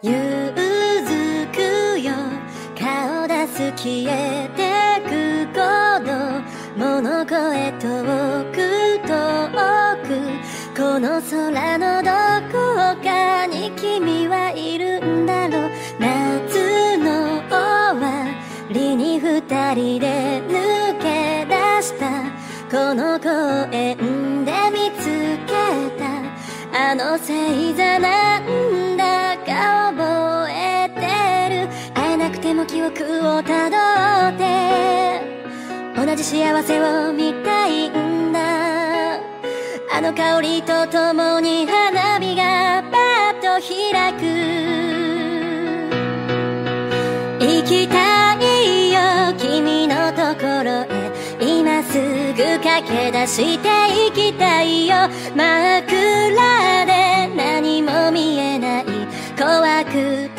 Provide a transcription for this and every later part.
ゆづくよ。顔出す消えてくこの物声遠く遠く。この空のどこかに君はいるんだろう。夏の終わりに二人で抜け出した。この公園で見つけた。あの星座なんをたどって同じ幸せを見たいんだ。あの香りとともに花火がパッと開く。行きたいよ君のところへ。今すぐ駆け出して行きたいよ。真っ暗で何も見えない。怖くて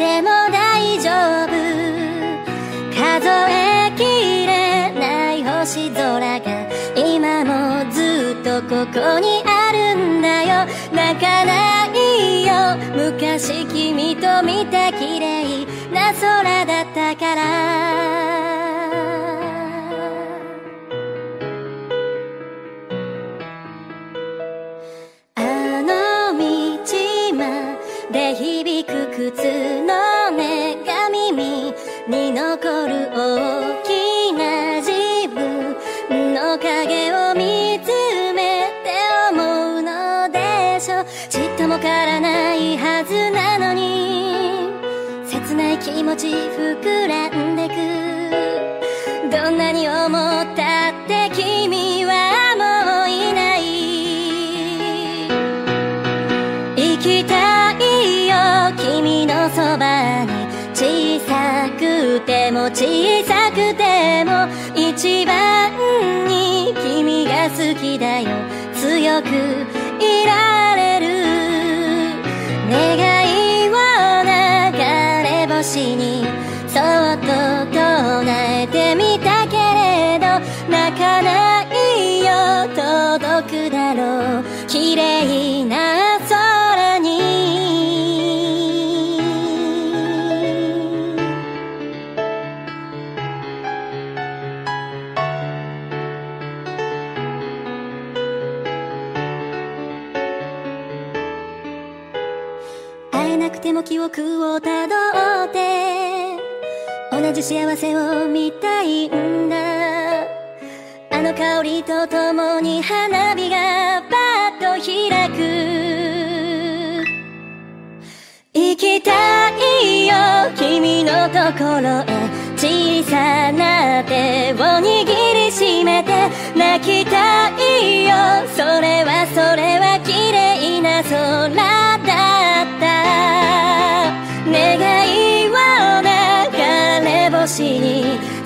星空が今もずっとここにあるんだよ。泣かないよ。昔君と見た綺麗な空だったから。あの道まで響く靴の音が耳に残る大きなの影を見つめて思うのでしょちっとも変わらないはずなのに切ない気持ち膨らんでく。どんなに思ったって君はもういない。行きたいよ君のそばに。小さくても小さくても一番好きだよ強くいられる。願いを流れ星にそっと唱えてみたけれど泣かないよ届くだろう。綺麗ななくても記憶をたどって同じ幸せを見たいんだ。あの香りとともに花火がパッと開く。行きたいよ君のところへ。小さな手を握りしめて願